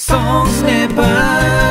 Sångsnipper.